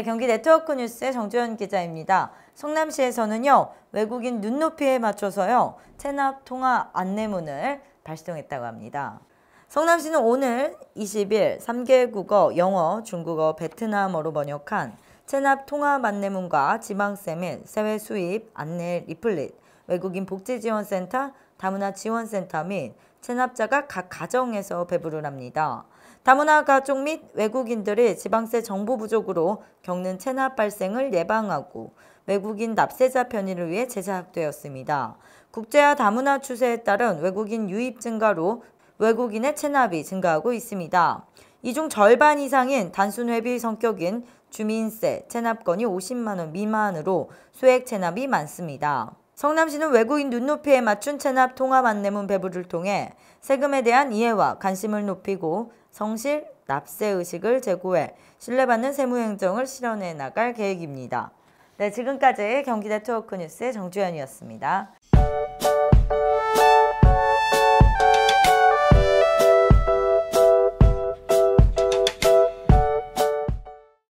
네, 경기 네트워크 뉴스의 정주연 기자입니다. 성남시에서는요, 외국인 눈높이에 맞춰서요, 체납 통합 안내문을 발송했다고 합니다. 성남시는 오늘 20일 3개 국어, 영어, 중국어, 베트남어로 번역한 체납 통합 안내문과 지방세 및 세외 수입 안내 리플릿, 외국인 복지지원센터, 다문화 지원센터 및 체납자가 각 가정에서 배부를 합니다. 다문화 가족 및 외국인들이 지방세 정보 부족으로 겪는 체납 발생을 예방하고 외국인 납세자 편의를 위해 제작되었습니다. 국제화 다문화 추세에 따른 외국인 유입 증가로 외국인의 체납이 증가하고 있습니다. 이 중 절반 이상인 단순 회비 성격인 주민세 체납건이 50만 원 미만으로 소액 체납이 많습니다. 성남시는 외국인 눈높이에 맞춘 체납 통합 안내문 배부를 통해 세금에 대한 이해와 관심을 높이고 성실 납세 의식을 제고해 신뢰받는 세무행정을 실현해 나갈 계획입니다. 네, 지금까지 경기 네트워크 뉴스의 정주현이었습니다.